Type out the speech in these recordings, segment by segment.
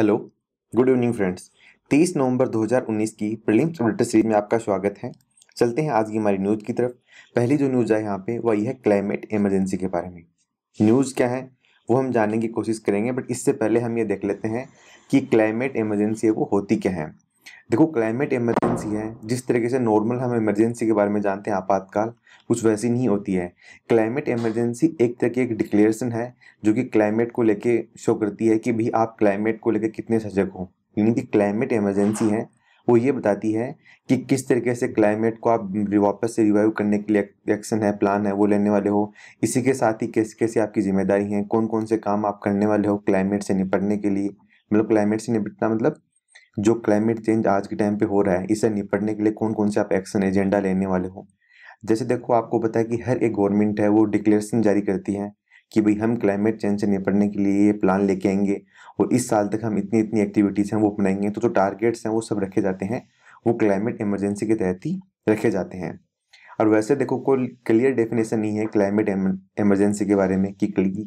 Hello, good evening friends. 30 नवंबर 2019 की prelims bulletin series में आपका स्वागत है। चलते हैं आज की हमारी न्यूज़ की तरफ़। पहली जो न्यूज़ है यहाँ पे, वह यह है क्लाइमेट इमरजेंसी के बारे में। न्यूज़ क्या है, वो हम जानने की कोशिश करेंगे, बट इससे पहले हम ये देख लेते हैं कि क्लाइमेट इमरजेंसी वो होती क्या है। देखो क्लाइमेट इमरजेंसी है। जिस तरीके से नॉर्मल हम इमरजेंसी के बारे में जानते हैं आपातकाल, कुछ वैसी नहीं होती है। क्लाइमेट इमरजेंसी एक तरह की एक डिक्लेरेशन है, जो कि क्लाइमेट को लेके शो करती है कि भाई आप क्लाइमेट को लेके कितने सजग हो। यानी कि क्लाइमेट इमरजेंसी है, वो ये बताती है कि किस तरीके से क्लाइमेट को आप वापस से रिवाइव करने के लिए एक्शन है प्लान है, वो लेने वाले हो। इसी के साथ ही कैसे कैसे आपकी ज़िम्मेदारी है कौन कौन से काम आप करने वाले हो क्लाइमेट से निपटने के लिए। मतलब क्लाइमेट से निपटना मतलब जो क्लाइमेट चेंज आज के टाइम पे हो रहा है इससे निपटने के लिए कौन कौन से आप एक्शन एजेंडा लेने वाले हो? जैसे देखो, आपको पता है कि हर एक गवर्नमेंट है, वो डिक्लेरेशन जारी करती है कि भाई हम क्लाइमेट चेंज से निपटने के लिए ये प्लान लेके आएँगे और इस साल तक हम इतनी इतनी एक्टिविटीज़ हैं वो अपनाएँगे। तो जो टारगेट्स हैं वो सब रखे जाते हैं, वो क्लाइमेट इमरजेंसी के तहत ही रखे जाते हैं। और वैसे देखो, कोई क्लियर डेफिनेशन नहीं है क्लाइमेट इमरजेंसी के बारे में कि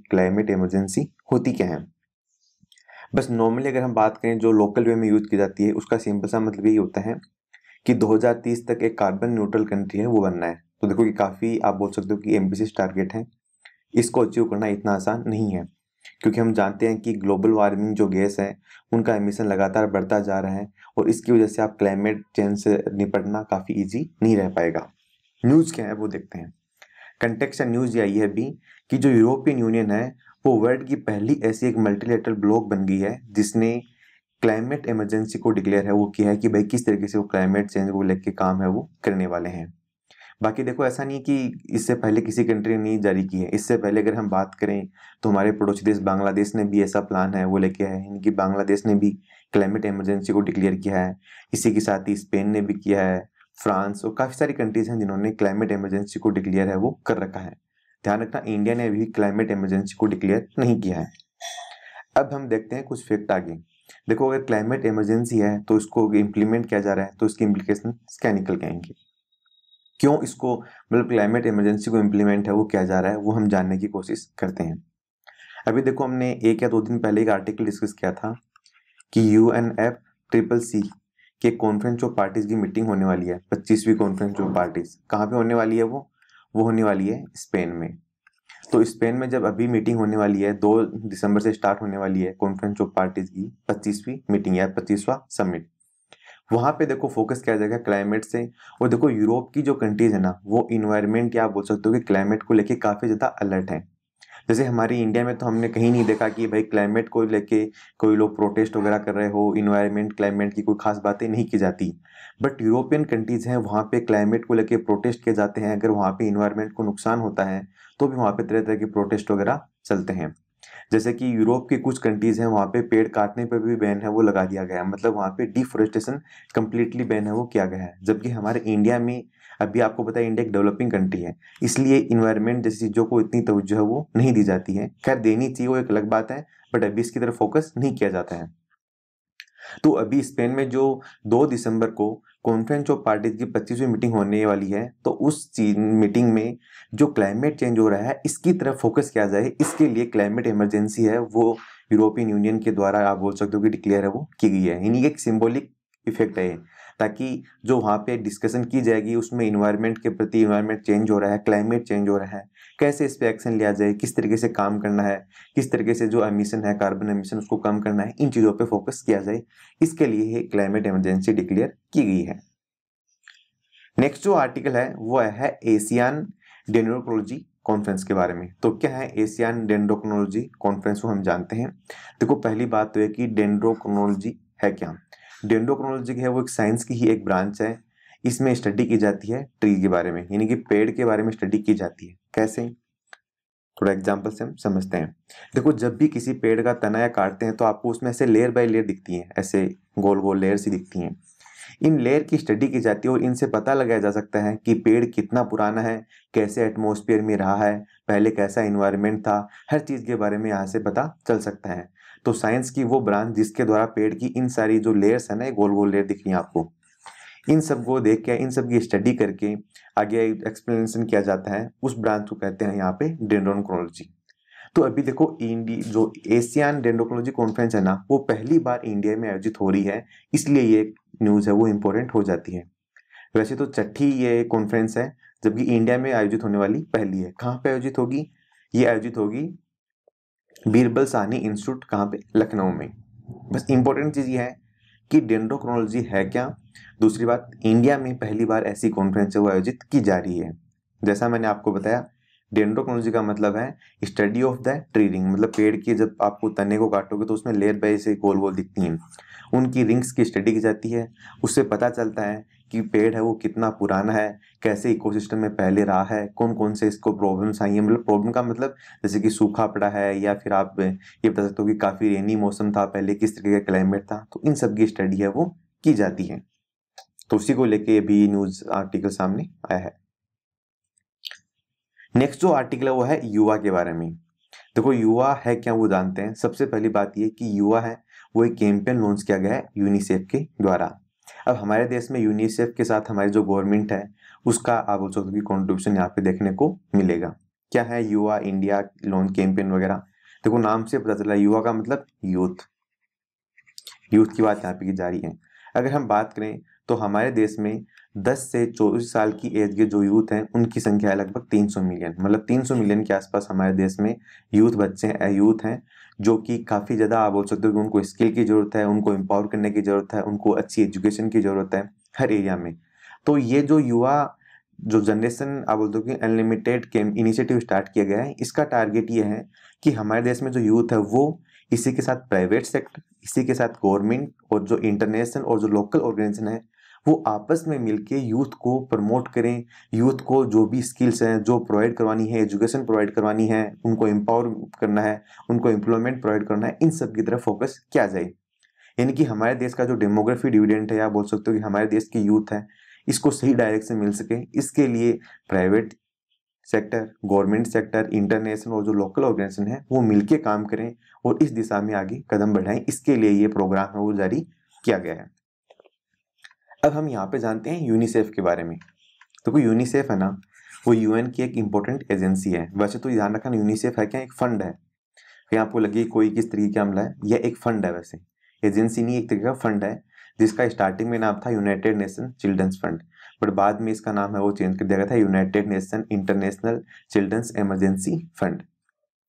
क्लाइमेट इमरजेंसी होती क्या है। बस नॉर्मली अगर हम बात करें जो लोकल वे में यूज़ की जाती है, उसका सिंपल सा मतलब यही होता है कि 2030 तक एक कार्बन न्यूट्रल कंट्री है, वो बनना है। तो देखो कि काफ़ी आप बोल सकते हो कि एम्बिशियस टारगेट है। इसको अचीव करना इतना आसान नहीं है, क्योंकि हम जानते हैं कि ग्लोबल वार्मिंग जो गैस है, उनका एमिशन लगातार बढ़ता जा रहा है और इसकी वजह से आप क्लाइमेट चेंज से निपटना काफ़ी ईजी नहीं रह पाएगा। न्यूज़ क्या है वो देखते हैं। कंटेक्स न्यूज़ यही है भी कि जो यूरोपियन यूनियन है वो वर्ल्ड की पहली ऐसी एक मल्टीलेटरल ब्लॉक बन गई है, जिसने क्लाइमेट इमरजेंसी को डिक्लेयर है, वो किया है कि भाई किस तरीके से वो क्लाइमेट चेंज को लेकर काम है, वो करने वाले हैं। बाकी देखो, ऐसा नहीं कि इससे पहले किसी कंट्री ने नहीं जारी की है। इससे पहले अगर हम बात करें तो हमारे पड़ोसी देश बांग्लादेश ने भी ऐसा प्लान है, वो लेके आया है। कि बांग्लादेश ने भी क्लाइमेट इमरजेंसी को डिक्लेयर किया है। इसी के साथ ही स्पेन ने भी किया है, फ्रांस और काफ़ी सारी कंट्रीज़ हैं जिन्होंने क्लाइमेट इमरजेंसी को डिक्लेयर है, वो कर रखा है। ध्यान रखना इंडिया ने अभी क्लाइमेट इमरजेंसी को डिक्लेयर नहीं किया है। अब हम देखते हैं कुछ फैक्ट आगे। देखो, अगर क्लाइमेट इमरजेंसी है तो इसको इम्प्लीमेंट किया जा रहा है तो इसकी इम्प्लीकेशन क्या निकल के आएँगे। क्यों इसको मतलब क्लाइमेट इमरजेंसी को इम्प्लीमेंट है, वो किया जा रहा है, वो हम जानने की कोशिश करते हैं। अभी देखो, हमने एक या दो दिन पहले एक आर्टिकल डिस्कस किया था कि U N F triple C के कॉन्फ्रेंस ऑफ़ पार्टीज़ की मीटिंग होने वाली है, पच्चीसवीं कॉन्फ्रेंस ऑफ़ पार्टीज़ कहाँ पे होने वाली है वो? वो होने वाली है स्पेन में। तो स्पेन में जब अभी मीटिंग होने वाली है, दो दिसंबर से स्टार्ट होने वाली है कॉन्फ्रेंस ऑफ़ पार्टीज़ की, पच्चीसवीं मीटिंग या पच्चीसवा समिट वहाँ पे देखो फोकस किया जाएगा क्लाइमेट से। और देखो यूरोप की जो कंट्रीज़ है ना, वो इन्वायरमेंट या आप बोल सकते हो कि क्लाइमेट को लेके काफ़ी ज़्यादा अलर्ट है। जैसे हमारी इंडिया में तो हमने कहीं नहीं देखा कि भाई क्लाइमेट को लेके कोई लोग प्रोटेस्ट वगैरह कर रहे हो इन्वायरमेंट क्लाइमेट की कोई खास बातें नहीं की जाती। बट यूरोपियन कंट्रीज़ हैं, वहाँ पे क्लाइमेट को लेके प्रोटेस्ट किए जाते हैं। अगर वहाँ पे इन्वायरमेंट को नुकसान होता है तो भी वहाँ पे तरह तरह के प्रोटेस्ट वगैरह चलते हैं। जैसे कि यूरोप की कुछ कंट्रीज़ हैं, वहाँ पे पेड़ काटने पर भी बैन है, वो लगा दिया गया है। मतलब वहाँ पे डिफोरेस्टेशन कम्प्लीटली बैन है, वो किया गया है। जबकि हमारे इंडिया में अभी आपको पता है इंडिया एक डेवलपिंग कंट्री है। इसलिए इन्वायरमेंट जैसी चीज़ों को इतनी तवज्जो है वो नहीं दी जाती है। खैर, देनी चाहिए वो एक अलग बात है बट अभी इसकी तरफ़ फोकस नहीं किया जाता है। तो अभी स्पेन में जो दो दिसंबर को कॉन्फ्रेंस ऑफ़ पार्टीज़ की पच्चीसवीं मीटिंग होने वाली है तो उस मीटिंग में जो क्लाइमेट चेंज हो रहा है, इसकी तरफ़ फोकस किया जाए। इसके लिए क्लाइमेट इमरजेंसी है, वो यूरोपियन यूनियन के द्वारा आप बोल सकते हो कि डिक्लेयर है वो की गई है। यानी एक सिंबॉलिक इफ़ेक्ट है ताकि जो वहाँ पे डिस्कशन की जाएगी, उसमें इन्वायरमेंट के प्रति इन्वायरमेंट चेंज हो रहा है क्लाइमेट चेंज हो रहा है, कैसे इस पर एक्शन लिया जाए, किस तरीके से काम करना है, किस तरीके से जो एमिशन है कार्बन एमिशन उसको कम करना है, इन चीज़ों पर फोकस किया जाए, इसके लिए ही क्लाइमेट इमरजेंसी डिक्लेयर की गई है। नेक्स्ट जो आर्टिकल है, वो है एशियान डेनोकोलॉजी कॉन्फ्रेंस के बारे में। तो क्या है एशियान डेंड्रोक्रोनोलॉजी कॉन्फ्रेंस को हम जानते हैं। देखो, पहली बात तो है कि डेंड्रोक्रोनोलॉजी है क्या? डेंड्रोक्रोनोलॉजी है, वो एक साइंस की ही एक ब्रांच है। इसमें स्टडी की जाती है ट्री के बारे में, यानी कि पेड़ के बारे में स्टडी की जाती है। कैसे? थोड़ा एग्ज़ाम्पल से हम समझते हैं। देखो, जब भी किसी पेड़ का तना या काटते हैं तो आपको उसमें ऐसे लेयर बाय लेयर दिखती हैं, ऐसे गोल गोल लेयर सी दिखती हैं। इन लेयर की स्टडी की जाती है और इनसे पता लगाया जा सकता है कि पेड़ कितना पुराना है, कैसे एटमोसफियर में रहा है, पहले कैसा इन्वायरमेंट था, हर चीज़ के बारे में यहाँ से पता चल सकता है। तो साइंस की वो ब्रांच जिसके द्वारा पेड़ की इन सारी जो लेयर्स है ना गोल गोल लेयर दिख रही है आपको। इन सबको देख के, इन सब की स्टडी करके आगे एक्सप्लेनेशन किया जाता है। उस ब्रांच को कहते हैं यहाँ पे डेंड्रोन क्रोनोलॉजी तो अभी देखो इंडिया जो एशियन डेंड्रोकोलॉजी कॉन्फ्रेंस है ना, वो पहली बार इंडिया में आयोजित हो रही है। इसलिए ये न्यूज़ है, वो इम्पोर्टेंट हो जाती है। वैसे तो छठी ये कॉन्फ्रेंस है, जबकि इंडिया में आयोजित होने वाली पहली है। कहाँ पे आयोजित होगी? ये आयोजित होगी बीरबल साहनी इंस्टीट्यूट कहाँ पे? लखनऊ में। बस इंपॉर्टेंट चीज़ ये है कि डेंड्रोक्रोनोलॉजी है क्या? दूसरी बात इंडिया में पहली बार ऐसी कॉन्फ्रेंस वो आयोजित की जा रही है। जैसा मैंने आपको बताया डेंड्रोक्रोनोलॉजी का मतलब है study of the tree ring मतलब पेड़ की जब आपको तने को काटोगे तो उसमें लेयर बाई से गोल गोल दिखती हैं। उनकी रिंग्स की स्टडी की जाती है। उससे पता चलता है कि पेड़ है, वो कितना पुराना है, कैसे इकोसिस्टम में पहले रहा है कौन कौन से इसको प्रॉब्लम्स आई हैं मतलब प्रॉब्लम का मतलब जैसे कि सूखा पड़ा है या फिर आप ये बता सकते हो कि काफ़ी रेनी मौसम था पहले, किस तरीके का क्लाइमेट था तो इन सब की स्टडी है, वो की जाती है। तो उसी को लेके भी न्यूज़ आर्टिकल सामने आया है। नेक्स्ट जो आर्टिकल है, वो है युवा के बारे में। देखो, युवा है क्या वो जानते हैं? सबसे पहली बात ये कि युवा है, वो एक कैंपेन लॉन्च किया गया है यूनिसेफ के द्वारा। अब हमारे देश में यूनिसेफ के साथ हमारी जो गवर्नमेंट है, उसका आप बोल सकते हो कॉन्ट्रीब्यूशन यहाँ पे देखने को मिलेगा। क्या है युवा इंडिया लोन कैंपेन वगैरह? देखो, नाम से पता चला, युवा का मतलब यूथ यूथ की बात यहाँ पे की जा रही है। अगर हम बात करें तो हमारे देश में 10 से 24 साल की एज के जो यूथ हैं, उनकी संख्या है लगभग 300 मिलियन। मतलब 300 मिलियन के आसपास हमारे देश में यूथ बच्चे हैं, यूथ हैं, जो कि काफ़ी ज़्यादा आप बोल सकते हो कि उनको स्किल की ज़रूरत है, उनको एम्पावर करने की ज़रूरत है, उनको अच्छी एजुकेशन की ज़रूरत है हर एरिया में। तो ये जो युवा, जो जनरेशन आप बोलते हो कि अनलिमिटेड केम इनिशिएटिव स्टार्ट किया गया है, इसका टारगेट ये है कि हमारे देश में जो यूथ है, वो इसी के साथ प्राइवेट सेक्टर, इसी के साथ गवर्नमेंट और जो इंटरनेशनल और जो लोकल ऑर्गेनाइजेशन है वो आपस में मिलके यूथ को प्रमोट करें। यूथ को जो भी स्किल्स हैं, जो प्रोवाइड करवानी है एजुकेशन प्रोवाइड करवानी है, उनको एम्पावर करना है, उनको एम्प्लॉयमेंट प्रोवाइड करना है, इन सब की तरफ़ फोकस किया जाए। यानी कि हमारे देश का जो डेमोग्राफी डिविडेंट है या बोल सकते हो कि हमारे देश की यूथ है, इसको सही डायरेक्शन मिल सके। इसके लिए private sector government sector international और जो लोकल ऑर्गेनाइजेशन है, वो मिलके काम करें और इस दिशा में आगे कदम बढ़ाएँ। इसके लिए ये प्रोग्राम है, वो जारी किया गया है। अब हम यहाँ पे जानते हैं यूनिसेफ के बारे में। तो कोई यूनिसेफ है ना, वो यूएन की एक इम्पोर्टेंट एजेंसी है। वैसे तो ध्यान रखना यूनिसेफ है क्या? एक फंड है। कहीं आपको लगे कोई किस तरीके का हमला है? यह एक फंड है वैसे। एजेंसी नहीं, एक तरीके का फंड है, जिसका स्टार्टिंग में नाम था United Nation children's fund but बाद में इसका नाम है, वो चेंज कर दिया गया था United Nation International Children's Emergency Fund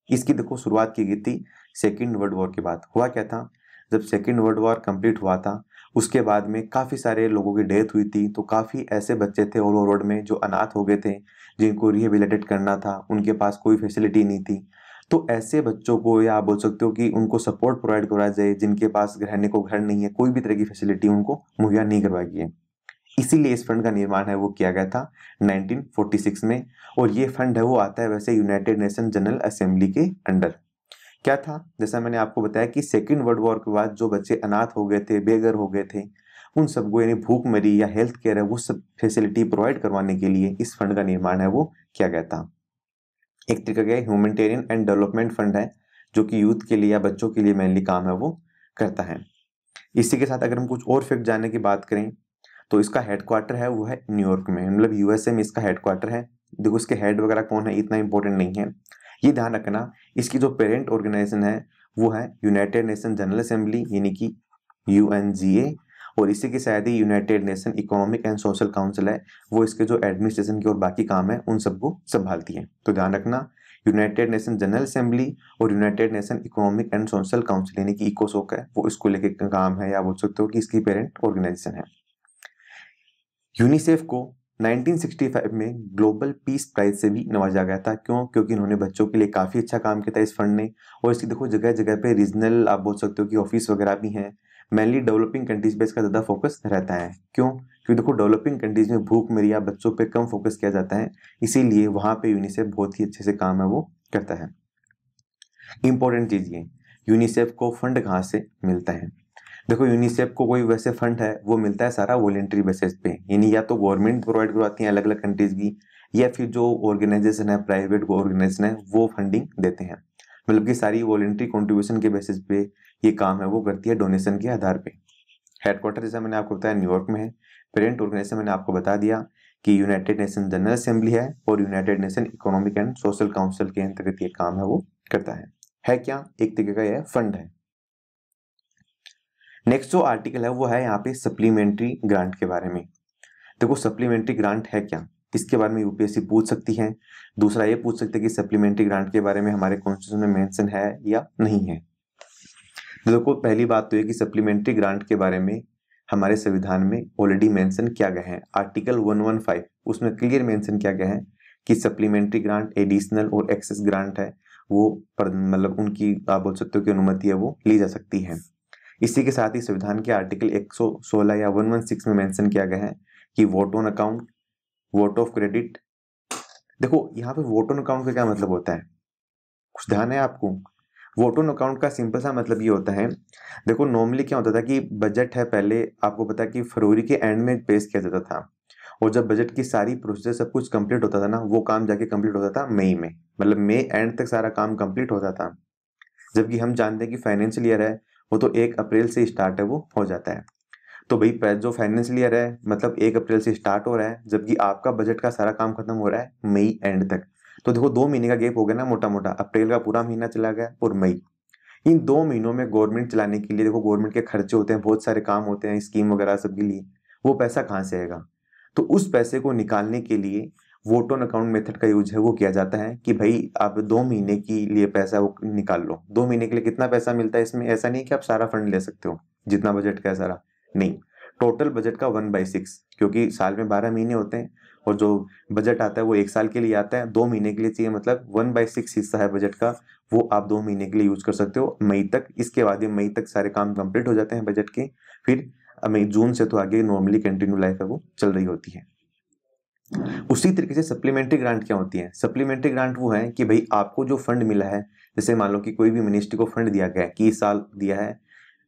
इसकी देखो, शुरुआत की गई थी सेकेंड वर्ल्ड वॉर के बाद। हुआ क्या था? जब सेकेंड वर्ल्ड वॉर कंप्लीट हुआ था उसके बाद में काफ़ी सारे लोगों की डेथ हुई थी तो काफ़ी ऐसे बच्चे थे ऑल रोड में जो अनाथ हो गए थे, जिनको रिहेबिलिटेट करना था, उनके पास कोई फैसिलिटी नहीं थी। तो ऐसे बच्चों को या आप बोल सकते हो कि उनको सपोर्ट प्रोवाइड करवाया जाए, जिनके पास रहने को घर नहीं है, कोई भी तरह की फैसिलिटी उनको मुहैया नहीं करवाई गई है। इसीलिए इस फंड का निर्माण है, वो किया गया था 1946 में, और ये फंड है, वो आता है वैसे यूनाइटेड नेशन जनरल असेंबली के अंडर क्या था? जैसा मैंने आपको बताया कि सेकेंड वर्ल्ड वॉर के बाद जो बच्चे अनाथ हो गए थे, बेघर हो गए थे, उन सबको यानी भूख मरी या हेल्थ केयर है, वो सब फैसिलिटी प्रोवाइड करवाने के लिए इस फंड का निर्माण है, वो किया गया था। एक तरीके का ह्यूमनिटेरियन एंड डेवलपमेंट फंड है, जो कि यूथ के लिए या बच्चों के लिए मेनली काम है, वो करता है। इसी के साथ अगर हम कुछ और फैक्ट जानने की बात करें तो इसका हेडक्वार्टर है, वो है न्यूयॉर्क में। मतलब यूएसए में इसका हेडक्वार्टर है। देखो, इसके हेड वगैरह कौन है, इतना इंपॉर्टेंट नहीं है। ये ध्यान रखना, इसकी जो पेरेंट ऑर्गेनाइजेशन है, वो है यूनाइटेड नेशन जनरल असेंबली यानी कि यू और इसी के साथ ही United Nation Economic and Social Council है, वो इसके जो एडमिनिस्ट्रेशन के और बाकी काम है, उन सबको संभालती है। तो ध्यान रखना यूनाइटेड नेशन जनरल असेंबली और United Nation Economic and Social Council यानी कि इकोसोक है, वो इसको लेके काम है, या बोल सकते हो कि इसकी पेरेंट ऑर्गेनाइजेशन है। यूनिसेफ को 1965 में ग्लोबल पीस प्राइज से भी नवाजा गया था। क्यों? क्योंकि इन्होंने बच्चों के लिए काफ़ी अच्छा काम किया था इस फंड ने। और इसकी देखो जगह जगह पे रीजनल आप बोल सकते हो कि ऑफ़िस वगैरह भी हैं। मेनली डेवलपिंग कंट्रीज़ पे इसका ज़्यादा फोकस रहता है। क्यों? क्योंकि देखो, डेवलपिंग कंट्रीज़ में भूख मरिया बच्चों पर कम फोकस किया जाता है। इसीलिए वहाँ पर यूनिसेफ बहुत ही अच्छे से काम है, वो करता है। इंपॉर्टेंट चीज़ ये, यूनिसेफ को फंड कहाँ से मिलता है? देखो यूनिसेफ को कोई वैसे फंड है, वो मिलता है सारा वॉलेंट्री बेसिस पे। यानी या तो गवर्नमेंट प्रोवाइड करवाती है अलग अलग कंट्रीज़ की, या फिर जो ऑर्गेनाइजेशन है प्राइवेट ऑर्गेनाइजेशन है, वो फंडिंग देते हैं। मतलब कि सारी वॉलेंट्री कॉन्ट्रीब्यूशन के बेसिस पे ये काम है, वो करती है डोनेशन के आधार पे। हेडक्वार्टर जैसा मैंने आपको बताया न्यूयॉर्क में है। पेरेंट ऑर्गेनाइजेशन मैंने आपको बता दिया कि यूनाइटेड नेशन जनरल असेंबली है और United Nation Economic and Social Council के अंतर्गत ये काम है, वो करता है। है क्या? एक तरीके का यह फंड है। नेक्स्ट जो आर्टिकल है, वो है यहाँ पे सप्लीमेंट्री ग्रांट के बारे में। देखो सप्लीमेंट्री ग्रांट है क्या? इसके बारे में यूपीएससी पूछ सकती है? दूसरा ये पूछ सकते हैं कि सप्लीमेंट्री ग्रांट के बारे में हमारे कॉन्स्टिट्यूशन में मेंशन है या नहीं है। देखो, पहली बात तो ये कि सप्लीमेंट्री ग्रांट के बारे में हमारे संविधान में ऑलरेडी मेंशन किया गया है। आर्टिकल 115 उसमें क्लियर मेंशन किया गया है कि सप्लीमेंट्री ग्रांट एडिशनल और एक्सेस ग्रांट है, वो मतलब उनकी आप बोल सकते हो कि अनुमति है, वो ली जा सकती है। इसी के साथ ही संविधान के आर्टिकल 116 या 116 में मेंशन किया गया है कि vote on account, vote of credit. देखो, यहाँ पे वोट ऑन अकाउंट का क्या मतलब होता है? कुछ ध्यान है आपको? वोट ऑन अकाउंट का सिंपल सा मतलब ये होता है, देखो नॉर्मली क्या होता था कि बजट है पहले, आपको पता कि फरवरी के एंड में पेश किया जाता था, और जब बजट की सारी प्रोसेस सब कुछ कंप्लीट होता था ना, वो काम जाके कंप्लीट होता था मई में मतलब मई एंड तक सारा काम कंप्लीट होता था। जबकि हम जानते हैं कि फाइनेंशियल ईयर है वो तो एक अप्रैल से स्टार्ट है, वो हो जाता है। तो भाई जो फाइनेंशियल ईयर है मतलब एक अप्रैल से स्टार्ट हो रहा है, जबकि आपका बजट का सारा काम खत्म हो रहा है मई एंड तक। तो देखो, दो महीने का गैप हो गया ना मोटा मोटा अप्रैल का पूरा महीना चला गया और मई। इन दो महीनों में गवर्नमेंट चलाने के लिए देखो गवर्नमेंट के खर्चे होते हैं, बहुत सारे काम होते हैं स्कीम वगैरह सब के लिए, वो पैसा कहाँ से आएगा? तो उस पैसे को निकालने के लिए वोट ऑन अकाउंट मेथड का यूज़ है, वो किया जाता है कि भाई आप दो महीने के लिए पैसा वो निकाल लो। दो महीने के लिए कितना पैसा मिलता है इसमें? ऐसा नहीं कि आप सारा फंड ले सकते हो, जितना बजट का है सारा। नहीं टोटल बजट का वन बाई सिक्स क्योंकि साल में बारह महीने होते हैं और जो बजट आता है वो एक साल के लिए आता है। दो महीने के लिए चाहिए मतलब वन बाई सिक्स हिस्सा है बजट का, वो आप दो महीने के लिए यूज़ कर सकते हो। मई तक, इसके बाद मई तक सारे काम कंप्लीट हो जाते हैं बजट के। फिर, मई, जून से तो आगे नॉर्मली कंटिन्यू लाइफ है वो, चल रही होती है। उसी तरीके से सप्लीमेंट्री ग्रांट क्या होती है? सप्लीमेंट्री ग्रांट वो है कि भाई आपको जो फंड मिला है, जैसे मान लो कि कोई भी मिनिस्ट्री को फंड दिया गया है, कि इस साल दिया है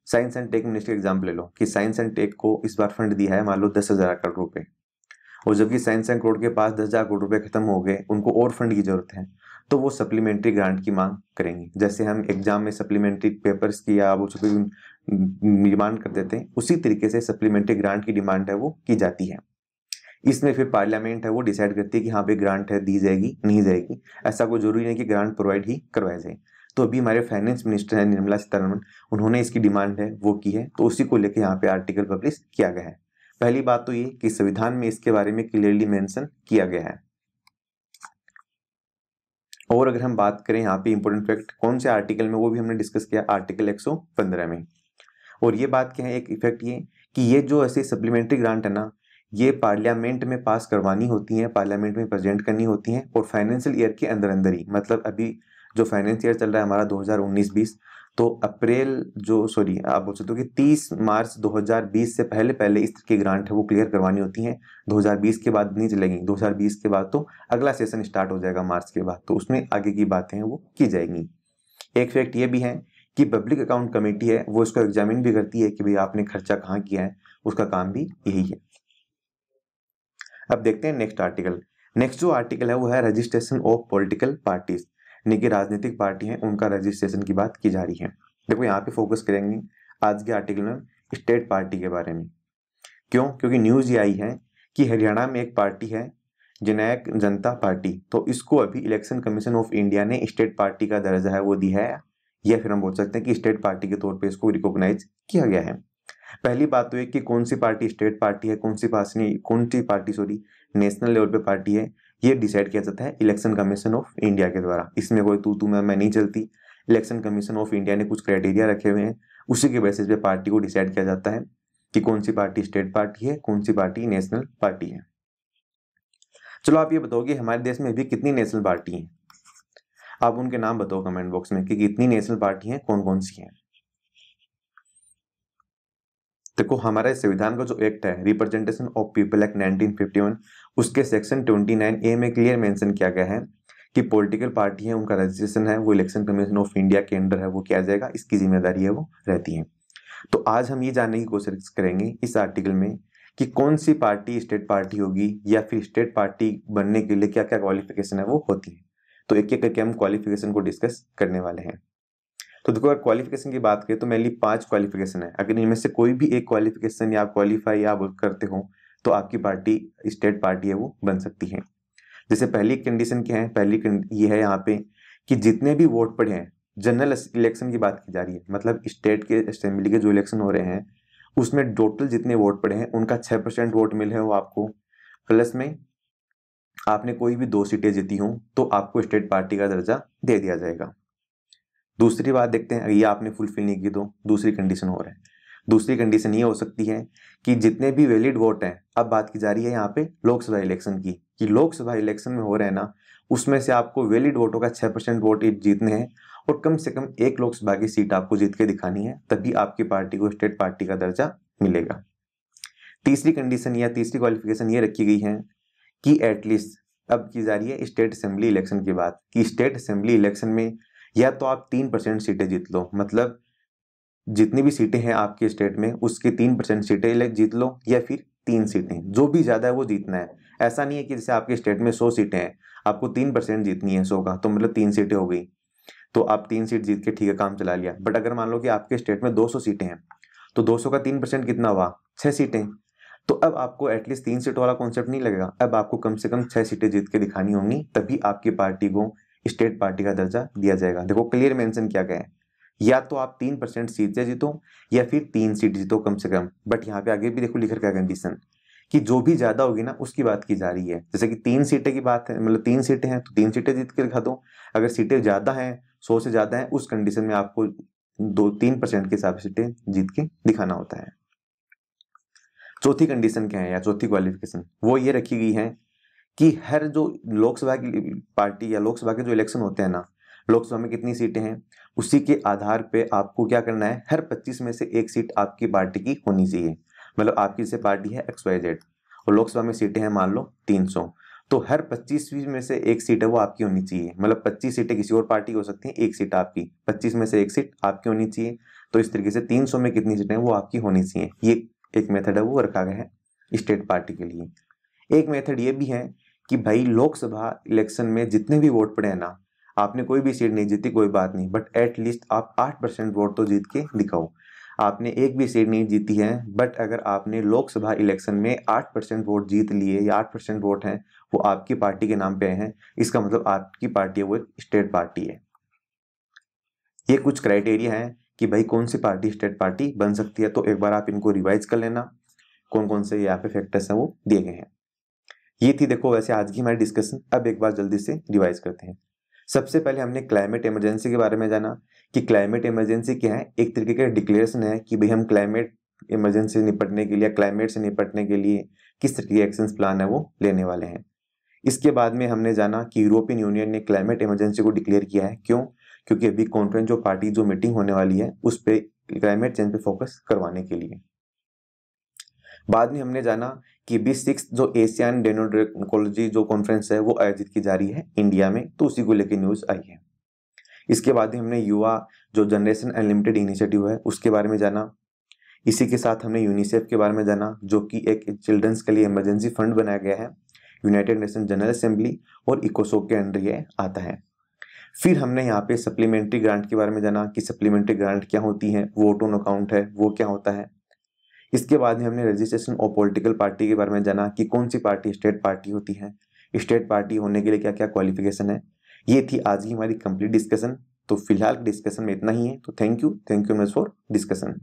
science and tech ministry example ले लो, कि साइंस एंड टेक को इस बार फंड दिया है, मान लो दस हज़ार करोड़ रुपए। और जबकि साइंस एंड करोड़ के पास दस हज़ार करोड़ रुपए खत्म हो गए, उनको और फंड की ज़रूरत है तो वो सप्लीमेंट्री ग्रांट की मांग करेंगे। जैसे हम एग्ज़ाम में सप्लीमेंट्री पेपर्स की या वो डिमांड कर देते हैं, उसी तरीके से सप्लीमेंट्री ग्रांट की डिमांड है वो की जाती है। इसमें फिर पार्लियामेंट है, वो डिसाइड करती है कि हाँ पे ग्रांट है, दी जाएगी, नहीं जाएगी। ऐसा कोई ज़रूरी नहीं कि ग्रांट प्रोवाइड ही करवाया जाए। तो अभी हमारे फाइनेंस मिनिस्टर हैं निर्मला सीतारमन उन्होंने इसकी डिमांड है, वो की है तो उसी को लेकर यहाँ पे आर्टिकल पब्लिश किया गया है। पहली बात तो ये कि संविधान में इसके बारे में क्लियरली मेंशन किया गया है। और अगर हम बात करें यहाँ पे इंपोर्टेंट फैक्ट कौन से आर्टिकल में, वो भी हमने डिस्कस किया आर्टिकल 115 में। और ये बात क्या है, एक इफ़ेक्ट ये कि ये जो ऐसे सप्लीमेंट्री ग्रांट है ना ये पार्लियामेंट में पास करवानी होती हैं, पार्लियामेंट में प्रेजेंट करनी होती हैं और फाइनेंशियल ईयर के अंदर अंदर ही। मतलब अभी जो फाइनेंस ईयर चल रहा है हमारा 2019-20 तो अप्रैल जो, सॉरी, आप बोल सकते हो कि 30 मार्च 2020 से पहले पहले इस तरह की ग्रांट है, वो क्लियर करवानी होती हैं। 2020 के बाद नहीं चलेगी। 2020 के बाद तो अगला सेशन स्टार्ट हो जाएगा मार्च के बाद तो उसमें आगे की बातें हैं, वो की जाएँगी। एक फैक्ट ये भी है कि पब्लिक अकाउंट कमेटी है, वो इसको एग्जामिन भी करती है कि भाई आपने खर्चा कहाँ किया है, उसका काम भी यही है। अब देखते हैं नेक्स्ट आर्टिकल नेक्स्ट जो आर्टिकल है, वो है रजिस्ट्रेशन ऑफ़ पॉलिटिकल पार्टीज़ यानी कि राजनीतिक पार्टी है, उनका रजिस्ट्रेशन की बात की जा रही है। देखो, यहाँ पे फोकस करेंगे आज के आर्टिकल में स्टेट पार्टी के बारे में। क्यों? क्योंकि न्यूज़ ये आई है कि हरियाणा में एक पार्टी है, जननायक जनता पार्टी तो इसको अभी इलेक्शन कमीशन ऑफ़ इंडिया ने स्टेट पार्टी का दर्जा है, वो दिया है। या फिर हम बोल सकते हैं कि स्टेट पार्टी के तौर पे इसको रिकॉग्नाइज किया गया है। पहली बात तो ये कि कौन सी पार्टी स्टेट पार्टी है, कौन सी पार्टी कौन सी पार्टी सॉरी नेशनल लेवल पे पार्टी है, ये डिसाइड किया जाता है इलेक्शन कमीशन ऑफ़ इंडिया के द्वारा। इसमें कोई तू तू मैं मैं नहीं चलती। इलेक्शन कमीशन ऑफ़ इंडिया ने कुछ क्राइटेरिया रखे हुए हैं, उसी के बेसिस पे पार्टी को डिसाइड किया जाता है कि कौन सी पार्टी स्टेट पार्टी है, कौन सी पार्टी नेशनल पार्टी है। चलो आप ये बताओगे हमारे देश में अभी कितनी नेशनल पार्टी हैं? आप उनके नाम बताओ कमेंट बॉक्स में कि कितनी नेशनल पार्टी हैं कौन कौन सी हैं? देखो, हमारे संविधान का जो एक्ट है रिप्रेजेंटेशन ऑफ़ पीपल एक्ट 1951 उसके सेक्शन 29 ए में क्लियर मेंशन किया गया है कि पॉलिटिकल पार्टी है, उनका रजिस्ट्रेशन है, वो इलेक्शन कमीशन ऑफ़ इंडिया के अंडर है, वो किया जाएगा, इसकी ज़िम्मेदारी है वो रहती है। तो आज हम ये जानने की कोशिश करेंगे इस आर्टिकल में कि कौन सी पार्टी स्टेट पार्टी होगी, या फिर स्टेट पार्टी बनने के लिए क्या क्या क्वालिफिकेशन है, वो होती है। तो एक एक करके हम क्वालिफिकेशन को डिस्कस करने वाले हैं। तो देखो, अगर क्वालिफिकेशन की बात करें तो मेनली पाँच क्वालिफिकेशन है। अगर इनमें से कोई भी एक क्वालिफिकेशन या क्वालिफाई या वर्क करते हो तो आपकी पार्टी स्टेट पार्टी है, वो बन सकती है। जैसे पहली कंडीशन क्या है? पहली ये है यहाँ पे कि जितने भी वोट पड़े हैं जनरल इलेक्शन की बात की जा रही है मतलब स्टेट के असेंबली के जो इलेक्शन हो रहे हैं, उसमें टोटल जितने वोट पड़े हैं, उनका छह परसेंट वोट मिले हैं वो आपको। प्लस में आपने कोई भी दो सीटें जीती हों तो आपको स्टेट पार्टी का दर्जा दे दिया जाएगा। दूसरी बात देखते हैं, ये आपने फुलफिल नहीं की तो दूसरी कंडीशन हो रहा है। दूसरी कंडीशन ये हो सकती है कि जितने भी वैलिड वोट हैं, अब बात की जा रही है यहाँ पे लोकसभा इलेक्शन की, कि लोकसभा इलेक्शन में हो रहे हैं ना, उसमें से आपको वैलिड वोटों का छह परसेंट वोट जीतने हैं और कम से कम एक लोकसभा की सीट आपको जीत के दिखानी है, तभी आपकी पार्टी को स्टेट पार्टी का दर्जा मिलेगा। तीसरी कंडीशन या तीसरी क्वालिफिकेशन ये रखी गई है कि एटलीस्ट अब की जा रही है स्टेट असेंबली इलेक्शन की बात, कि स्टेट असेंबली इलेक्शन में या तो आप तीन परसेंट सीटें जीत लो मतलब जितनी भी सीटें हैं आपके स्टेट में, उसकी तीन परसेंट सीटें जीत लो या फिर तीन सीटें, जो भी ज़्यादा है वो जीतना है। ऐसा नहीं है कि जैसे आपके स्टेट में सौ सीटें हैं, आपको तीन परसेंट जीतनी है सौ का तो मतलब तीन सीटें हो गई। तो आप तीन सीट जीत के ठीक है, काम चला लिया। बट अगर मान लो कि आपके स्टेट में दो सौ सीटें हैं तो दो सौ का तीन परसेंट कितना हुआ? छह सीटें। तो अब आपको एटलीस्ट तीन सीट वाला कॉन्सेप्ट नहीं लगेगा। अब आपको कम से कम छह सीटें जीत के दिखानी होंगी, तभी आपकी पार्टी को स्टेट पार्टी का दर्जा दिया जाएगा। देखो क्लियर मेंशन किया गया है। या तो आप तीन परसेंट सीटें जीतो, या फिर तीन सीट जीतो कम से कम। बट यहाँ पे आगे भी देखो लिख रखा कंडीशन कि जो भी ज़्यादा होगी ना, उसकी बात की जा रही है। जैसे कि तीन सीटें की बात है मतलब तीन सीटें हैं तो तीन सीटें जीत के दिखा दो। अगर सीटें ज़्यादा हैं, सौ से ज़्यादा है, उस कंडीशन में आपको दो, तीन परसेंट के हिसाब से सीटें जीत के दिखाना होता है। चौथी कंडीशन क्या है या चौथी क्वालिफिकेशन वो ये रखी गई है कि हर जो लोकसभा की पार्टी या लोकसभा के जो इलेक्शन होते हैं ना, लोकसभा में कितनी सीटें हैं, उसी के आधार पे आपको क्या करना है, हर 25 में से एक सीट आपकी पार्टी की होनी चाहिए। मतलब आपकी जैसे पार्टी है एक्स वाई जेड और लोकसभा में सीटें हैं मान लो 300 तो हर पच्चीसवीं में से एक सीट है वो आपकी होनी चाहिए। मतलब पच्चीस सीटें किसी और पार्टी की हो सकती हैं, एक सीट आपकी। पच्चीस में से एक सीट आपकी होनी चाहिए। तो इस तरीके से तीन सौ में कितनी सीटें वो आपकी होनी चाहिए। ये एक मेथड है, वो रखा गया है स्टेट पार्टी के लिए। एक मेथड ये भी है कि भाई लोकसभा इलेक्शन में जितने भी वोट पड़े हैं ना, आपने कोई भी सीट नहीं जीती, कोई बात नहीं बट एटलीस्ट आप आठ परसेंट वोट तो जीत के दिखाओ। आपने एक भी सीट नहीं जीती है बट अगर आपने लोकसभा इलेक्शन में आठ परसेंट वोट जीत लिए या आठ परसेंट वोट हैं, वो आपकी पार्टी के नाम पे हैं। इसका मतलब आपकी पार्टी है वो एक स्टेट पार्टी है। ये कुछ क्राइटेरिया है कि भाई कौन सी पार्टी स्टेट पार्टी बन सकती है तो एक बार आप इनको रिवाइज कर लेना कौन कौन से यहाँ पे फैक्टर्स हैं वो दिए गए हैं। ये थी देखो वैसे आज की हमारी डिस्कशन अब एक बार जल्दी से रिवाइज करते हैं। सबसे पहले हमने क्लाइमेट इमरजेंसी के बारे में जाना कि क्लाइमेट इमरजेंसी क्या है। एक तरीके का डिक्लेरेशन है कि भाई हम क्लाइमेट इमरजेंसी से निपटने के लिए क्लाइमेट से निपटने के लिए किस तरह के एक्शन प्लान है वो लेने वाले हैं। इसके बाद में हमने जाना कि यूरोपियन यूनियन ने क्लाइमेट इमरजेंसी को डिक्लेयर किया है। क्यों? क्योंकि अभी कॉन्फ्रेंस जो पार्टी जो मीटिंग होने वाली है, उस पर क्लाइमेट चेंज पे फोकस करवाने के लिए। बाद में हमने जाना कि बी सिक्स जो एशियन डेनोड्रेकोलॉजी जो कॉन्फ्रेंस है, वो आयोजित की जा रही है इंडिया में तो उसी को लेकर न्यूज़ आई है। इसके बाद ही हमने युवा जो जनरेशन अनलिमिटेड इनिशिएटिव है, उसके बारे में जाना। इसी के साथ हमने यूनिसेफ के बारे में जाना, जो कि एक चिल्ड्रंस के लिए इमरजेंसी फंड बनाया गया है। यूनाइटेड नेशन जनरल असेंबली और इकोसोक के अंडर ये आता है। फिर हमने यहाँ पे सप्लीमेंट्री ग्रांट के बारे में जाना कि सप्लीमेंट्री ग्रांट क्या होती है वोट ऑन अकाउंट है, वो क्या होता है। इसके बाद हमने रजिस्ट्रेशन और पॉलिटिकल पार्टी के बारे में जाना कि कौन सी पार्टी स्टेट पार्टी होती है। स्टेट पार्टी होने के लिए क्या क्या क्वालिफिकेशन है? ये थी आज की हमारी कंप्लीट डिस्कशन तो फ़िलहाल डिस्कशन में इतना ही है। तो thank you thank you much for discussion